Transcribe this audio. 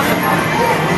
possible.